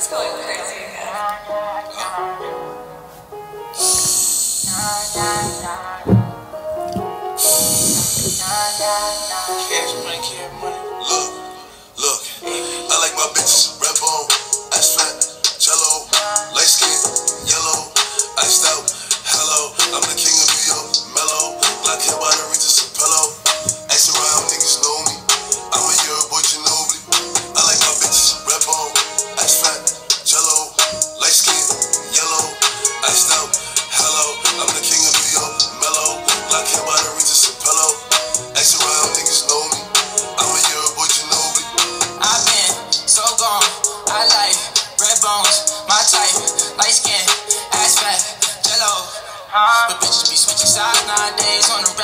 It's going crazy again. Cash money, cash money. Look, look, I like my bitches red bone, fat, jello, light skin, yellow, iced out, hello. I'm the king of New York, mellow, black hair But bitches be switching sides nowadays on the red.